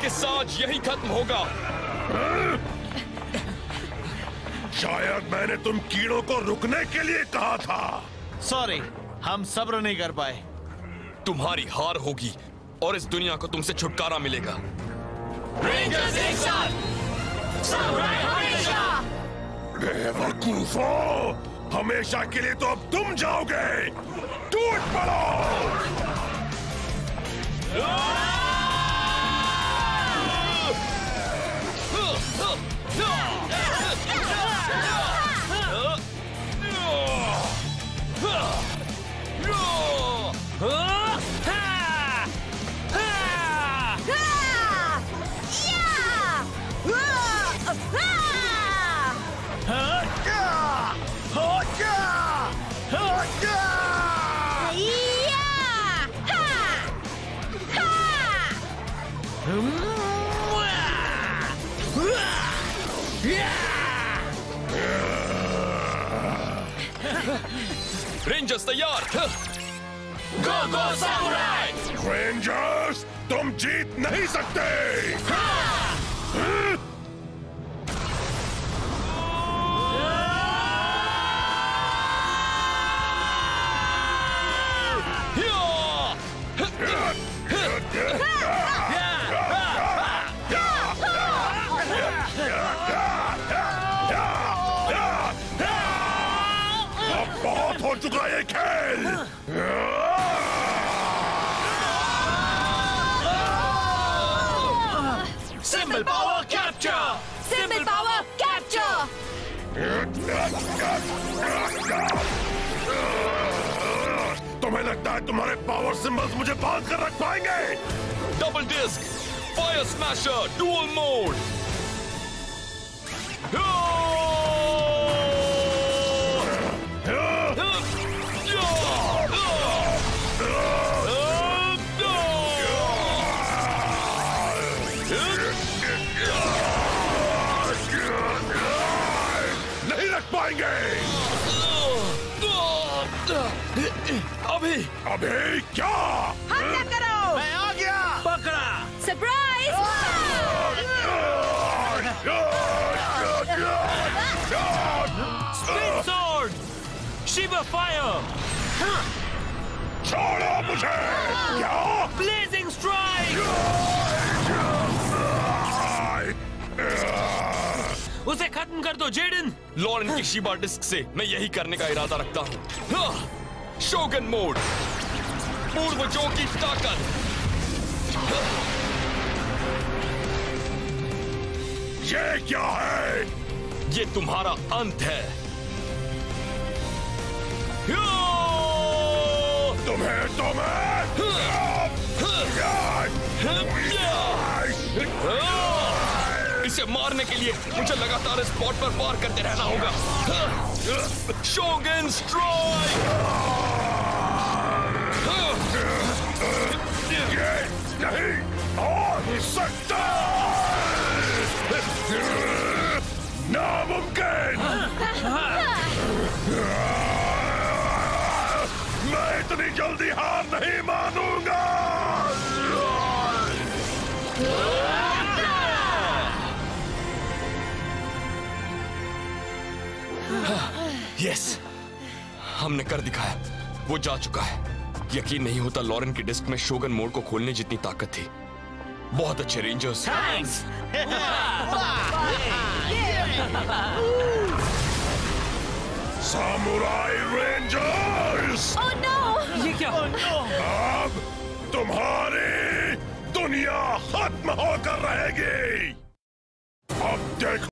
किस्सा आज यही खत्म होगा। शायद मैंने तुम कीड़ों को रुकने के लिए कहा था। सॉरी हम सब्र नहीं कर पाए। तुम्हारी हार होगी और इस दुनिया को तुमसे छुटकारा मिलेगा। रेंजर्स एक साथ। समुराई हमेशा। बेवकूफो हमेशा के लिए तो अब तुम जाओगे। टूट पड़ो। रेंजर्स तैयार गो गो समुराई रेंजर्स तुम जीत नहीं सकते अब बहुत हो चुका ये खेल symbol power capture symbol power capture तुम्हें लगता है तुम्हारे पावर सिंबल्स मुझे बाँध कर रख पाएँगे? Double disc fire smasher dual mode अभी। अभी क्या? हमला करो। मैं आ गया। पकड़ा। सरप्राइज़ स्पिन स्वॉर्ड शिवा फायर छोड़ो मुझे। क्या? ब्लेजिंग स्ट्राइक उसे खत्म कर दो जेडन लॉरेन की शिबा डिस्क से मैं यही करने का इरादा रखता हूँ। शोगन मोड पूर्वजों की ताकत ये क्या है ये तुम्हारा अंत है तुम्हें तुम्हें इसे मारने के लिए मुझे लगातार स्पॉट पर वार करते रहना होगा। शोगन स्ट्राइक नामुमकिन मैं इतनी जल्दी हार नहीं यस हमने कर दिखाया। वो जा चुका है। यकीन नहीं होता लॉरेन की डिस्क में शोगन मोड को खोलने जितनी ताकत थी। बहुत अच्छे rangers thanks samurai rangers oh no ये क्या? अब तुम्हारी दुनिया खत्म होकर रहेगी। अब देखो